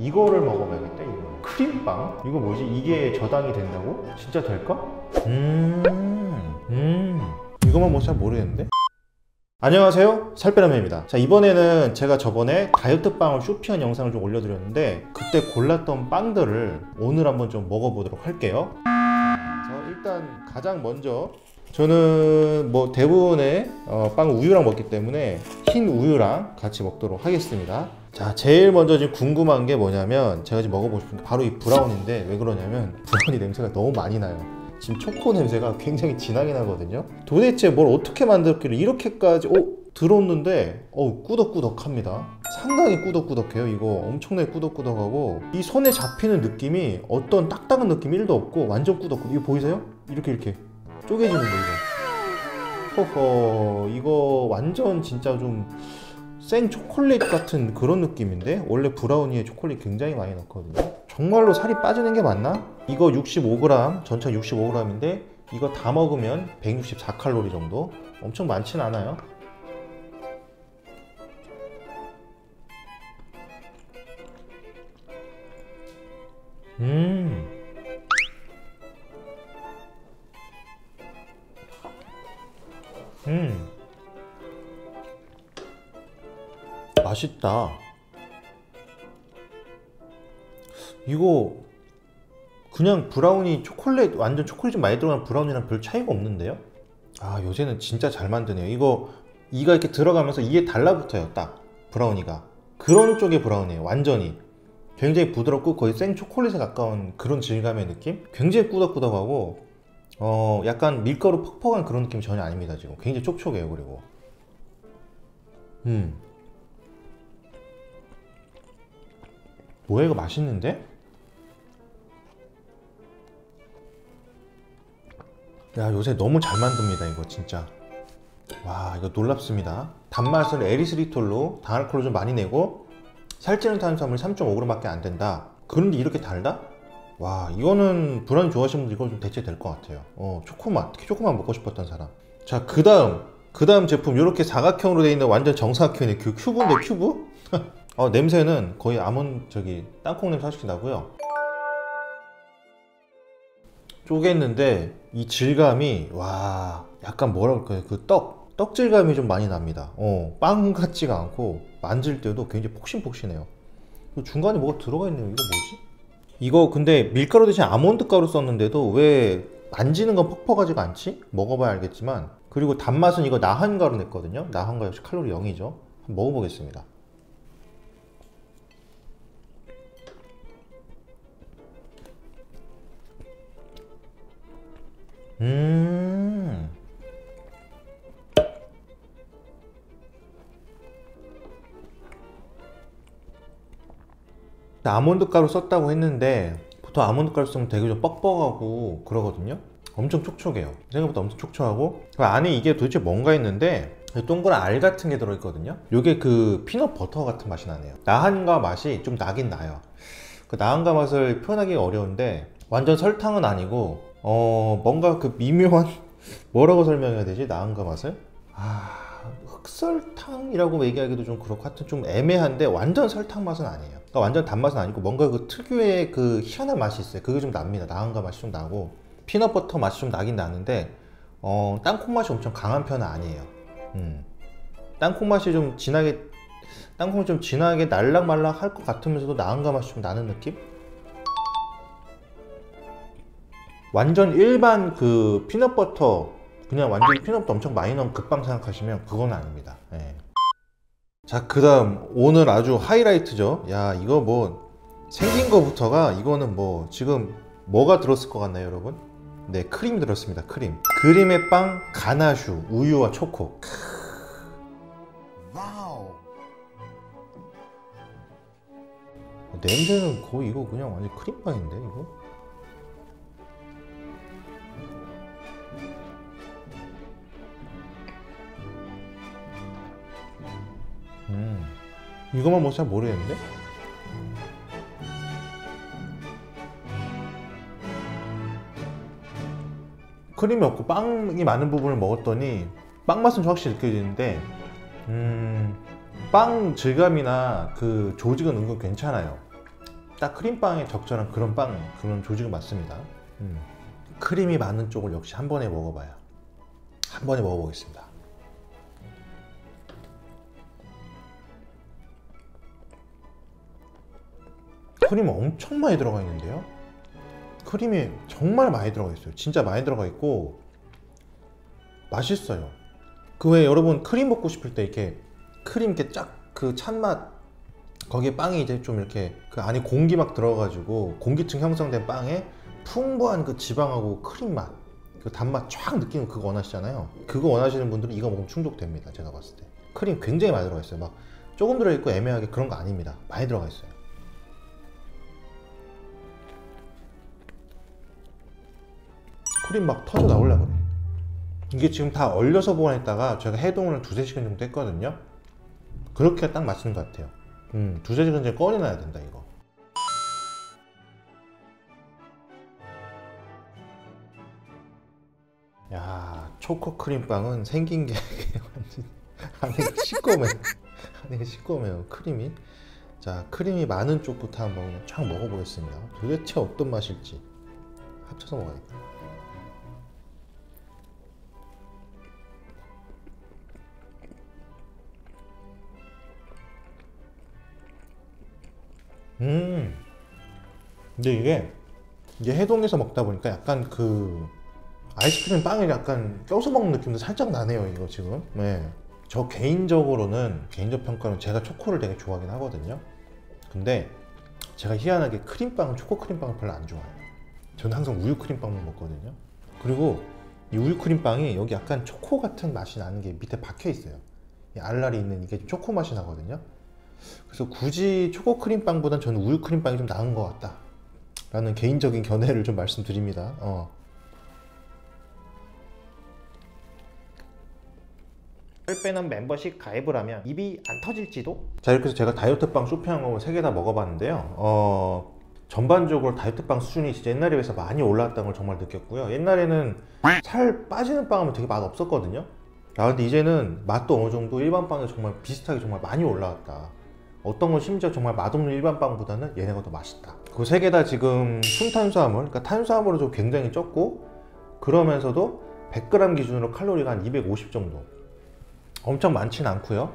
이거를 먹어봐야겠다 이거 크림빵? 이거 뭐지? 이게 저당이 된다고? 진짜 될까? 음... 음... 이거만 뭐 잘 모르겠는데? 안녕하세요 살빼라맨입니다 자 이번에는 제가 저번에 다이어트 빵을 쇼핑한 영상을 좀 올려드렸는데 그때 골랐던 빵들을 오늘 한번 좀 먹어보도록 할게요 자 일단 가장 먼저 저는 뭐 대부분의 어, 빵 우유랑 먹기 때문에 흰 우유랑 같이 먹도록 하겠습니다 자 제일 먼저 지금 궁금한 게 뭐냐면 제가 지금 먹어보고 싶은 게 바로 이 브라우니인데 왜 그러냐면 브라우니 냄새가 너무 많이 나요. 지금 초코 냄새가 굉장히 진하게 나거든요. 도대체 뭘 어떻게 만들었길래 이렇게까지 오 들었는데 어우 꾸덕꾸덕합니다. 상당히 꾸덕꾸덕해요 이거. 엄청나게 꾸덕꾸덕하고 이 손에 잡히는 느낌이 어떤 딱딱한 느낌이 1도 없고 완전 꾸덕꾸덕. 이거 보이세요? 이렇게 이렇게. 쪼개지는 거 이거. 허허 이거 완전 진짜 좀 생 초콜릿 같은 그런 느낌인데 원래 브라우니에 초콜릿 굉장히 많이 넣거든요 정말로 살이 빠지는 게 맞나? 이거 65g 전체 65g인데 이거 다 먹으면 164칼로리 정도 엄청 많진 않아요 음 음. 맛있다. 이거 그냥 브라우니 초콜릿 완전 초콜릿 좀 많이 들어간 브라우니랑 별 차이가 없는데요? 아 요새는 진짜 잘 만드네요. 이거 이가 이렇게 들어가면서 이에 달라붙어요. 딱 브라우니가 그런 쪽의 브라우니에요. 완전히 굉장히 부드럽고 거의 생 초콜릿에 가까운 그런 질감의 느낌? 굉장히 꾸덕꾸덕하고 어 약간 밀가루 퍽퍽한 그런 느낌이 전혀 아닙니다. 지금 굉장히 촉촉해요. 그리고 음 뭐야 이거 맛있는데? 야 요새 너무 잘 만듭니다 이거 진짜 와 이거 놀랍습니다 단맛을 에리스리톨로 당알코올을 좀 많이 내고 살찌는 탄수화물이 3.5g 밖에 안 된다 그런데 이렇게 달다? 와 이거는 브라우니 좋아하시는 분들 이거 좀 대체될 것 같아요 어 초코맛 특히 초코맛 먹고 싶었던 사람 자 그 다음 그 다음 제품 이렇게 사각형으로 되어 있는 완전 정사각형의 그 큐브인데 큐브? 어, 냄새는 거의 아몬 저기 땅콩 냄새 솔직히 나고요. 쪼갰는데 이 질감이 와 약간 뭐라 그럴까요? 그 떡, 떡 질감이 좀 많이 납니다. 어, 빵 같지가 않고 만질 때도 굉장히 폭신폭신해요. 중간에 뭐가 들어가 있네요. 이거 뭐지? 이거 근데 밀가루 대신 아몬드 가루 썼는데도 왜 만지는 건 퍽퍽하지가 않지? 먹어봐야 알겠지만 그리고 단맛은 이거 나한 가루 냈거든요. 나한 가루 역시 칼로리 0이죠. 한번 먹어보겠습니다. 음. 아몬드 가루 썼다고 했는데 보통 아몬드 가루 쓰면 되게 좀 뻑뻑하고 그러거든요. 엄청 촉촉해요. 생각보다 엄청 촉촉하고. 그 안에 이게 도대체 뭔가 했는데 동그란 알 같은 게 들어있거든요. 이게 그 피넛 버터 같은 맛이 나네요. 나한과 맛이 좀 나긴 나요. 그 나한과 맛을 표현하기 어려운데 완전 설탕은 아니고 어 뭔가 그 미묘한 뭐라고 설명해야 되지? 나은가 맛을? 아 흑설탕이라고 얘기하기도 좀 그렇고 하여튼 좀 애매한데 완전 설탕 맛은 아니에요. 그러니까 완전 단맛은 아니고 뭔가 그 특유의 그 희한한 맛이 있어요. 그게 좀 납니다. 나은가 맛이 좀 나고. 피넛버터 맛이 좀 나긴 나는데 어 땅콩 맛이 엄청 강한 편은 아니에요. 음. 땅콩 맛이 좀 진하게 땅콩이 좀 진하게 날락말락 할 것 같으면서도 나은가 맛이 좀 나는 느낌? 완전 일반 그 피넛버터 그냥 완전 피넛버터 엄청 많이 넣은 그 빵 생각하시면 그건 아닙니다. 예. 자 그 다음 오늘 아주 하이라이트죠. 야 이거 뭐 생긴 거부터가 이거는 뭐 지금 뭐가 들었을 것 같나요 여러분? 네 크림 들었습니다 크림. 크림의 빵 가나슈 우유와 초코. 와우. 냄새는 거의 이거 그냥 완전 크림빵인데 이거 이거만 뭐 잘 모르겠는데? 크림이 없고 빵이 많은 부분을 먹었더니 빵 맛은 좀 확실히 느껴지는데 음, 빵 질감이나 그 조직은 은근 괜찮아요 딱 크림빵에 적절한 그런 빵 그런 조직은 맞습니다. 음. 크림이 많은 쪽을 역시 한 번에 먹어봐요. 한 번에 먹어보겠습니다. 크림 엄청 많이 들어가 있는데요. 크림이 정말 많이 들어가 있어요. 진짜 많이 들어가 있고 맛있어요. 그 외에 여러분 크림 먹고 싶을 때 이렇게 크림 이렇게 쫙 그 찬맛 거기에 빵이 이제 좀 이렇게 그 안에 공기 막 들어가지고 공기층 형성된 빵에 풍부한 그 지방하고 크림 맛, 그 단맛 쫙 느끼는 그거 원하시잖아요. 그거 원하시는 분들은 이거 먹으면 충족됩니다. 제가 봤을 때 크림 굉장히 많이 들어가 있어요. 막 조금 들어있고 애매하게 그런 거 아닙니다. 많이 들어가 있어요. 크림 막 터져 나올라 그래. 이게 지금 다 얼려서 보관했다가 제가 해동을 두세 시간 정도 했거든요. 그렇게 딱 맞는 것 같아요. 음, 두세 시간 전에 꺼내놔야 된다, 이거. 야, 초코 크림빵은 생긴 게 완전 안에가 시꺼매요. 안에가 시꺼매요, 크림이. 자, 크림이 많은 쪽부터 한번 그냥 쫙 먹어보겠습니다. 도대체 어떤 맛일지. 합쳐서 먹어야겠다. 음. 근데 이게 이게 해동해서 먹다 보니까 약간 그 아이스크림 빵을 약간 껴서 먹는 느낌도 살짝 나네요 이거 지금. 네. 저 개인적으로는 개인적 평가는 제가 초코를 되게 좋아하긴 하거든요. 근데 제가 희한하게 크림빵은 초코 크림빵을 별로 안 좋아해요. 저는 항상 우유 크림빵만 먹거든요. 그리고 이 우유 크림빵이 여기 약간 초코 같은 맛이 나는 게 밑에 박혀 있어요. 이 알알이 있는 이게 초코 맛이 나거든요 그래서 굳이 초코 크림빵보단 저는 우유 크림빵이 좀 나은 것 같다 라는 개인적인 견해를 좀 말씀드립니다. 어. 살 빼는 멤버십 가입을 하면 입이 안 터질지도? 자 이렇게 해서 제가 다이어트빵 쇼핑한 거 3개 다 먹어봤는데요. 어, 전반적으로 다이어트빵 수준이 진짜 옛날에 비해서 많이 올라왔다는 걸 정말 느꼈고요. 옛날에는 살 빠지는 빵 하면 되게 맛 없었거든요. 아 근데 이제는 맛도 어느 정도 일반 빵에 정말 비슷하게 정말 많이 올라왔다 어떤 건 심지어 정말 맛없는 일반 빵보다는 얘네가 더 맛있다. 그 세 개 다 지금 순탄수화물 그러니까 탄수화물은 좀 굉장히 적고 그러면서도 100g 기준으로 칼로리가 한 250 정도. 엄청 많지는 않고요.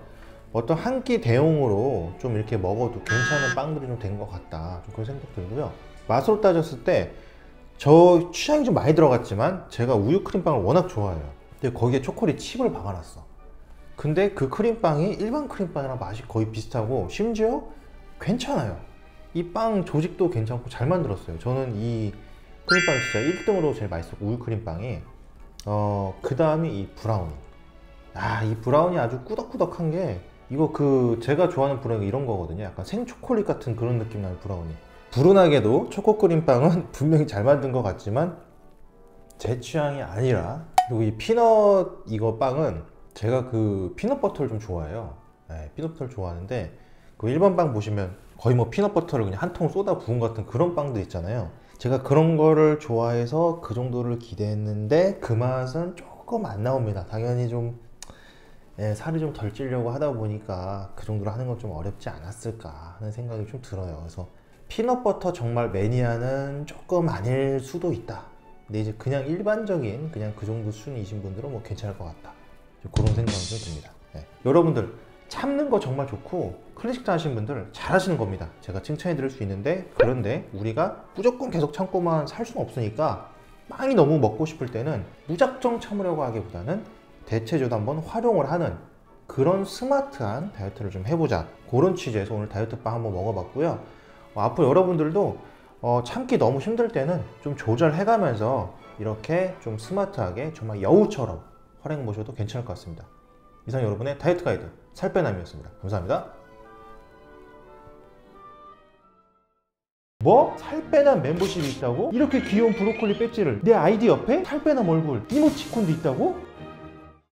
어떤 한 끼 대용으로 좀 이렇게 먹어도 괜찮은 빵들이 좀 된 것 같다. 좀 그런 생각 들고요. 맛으로 따졌을 때 저 취향이 좀 많이 들어갔지만 제가 우유 크림빵을 워낙 좋아해요. 근데 거기에 초콜릿 칩을 박아놨어 근데 그 크림빵이 일반 크림빵이랑 맛이 거의 비슷하고 심지어 괜찮아요. 이 빵 조직도 괜찮고 잘 만들었어요. 저는 이 크림빵이 진짜 1등으로 제일 맛있었고 우유 크림빵이. 어, 그 다음이 이 브라우니. 아이 브라우니 아주 꾸덕꾸덕한 게 이거 그 제가 좋아하는 브라우니 이런 거거든요. 약간 생초콜릿 같은 그런 느낌 나는 브라우니. 불운하게도 초코 크림빵은 분명히 잘 만든 것 같지만 제 취향이 아니라 그리고 이 피넛 이거 빵은 제가 그 피넛버터를 좀 좋아해요. 네, 피넛버터를 좋아하는데 그 일반 빵 보시면 거의 뭐 피넛버터를 그냥 한 통 쏟아 부은 것 같은 그런 빵들 있잖아요. 제가 그런 거를 좋아해서 그 정도를 기대했는데 그 맛은 조금 안 나옵니다. 당연히 좀 예, 살이 좀 덜 찌려고 하다 보니까 그 정도로 하는 건 좀 어렵지 않았을까 하는 생각이 좀 들어요. 그래서 피넛버터 정말 매니아는 조금 아닐 수도 있다. 근데 이제 그냥 일반적인 그냥 그 정도 수준이신 분들은 뭐 괜찮을 것 같다 그런 생각이 좀 듭니다. 네. 여러분들 참는 거 정말 좋고 클래식자 하시는 분들 잘하시는 겁니다. 제가 칭찬해 드릴 수 있는데 그런데 우리가 무조건 계속 참고만 살 수는 없으니까 빵이 너무 먹고 싶을 때는 무작정 참으려고 하기보다는 대체적으로 한번 활용을 하는 그런 스마트한 다이어트를 좀 해보자. 그런 취지에서 오늘 다이어트 빵 한번 먹어봤고요. 어, 앞으로 여러분들도 어, 참기 너무 힘들 때는 좀 조절해가면서 이렇게 좀 스마트하게 정말 여우처럼 활용해 보셔도 괜찮을 것 같습니다 이상 여러분의 다이어트 가이드 살빼남이었습니다 감사합니다 뭐? 살 빼남 멤버십이 있다고? 이렇게 귀여운 브로콜리 배지를 내 아이디 옆에 살 빼남 얼굴 이모티콘도 있다고?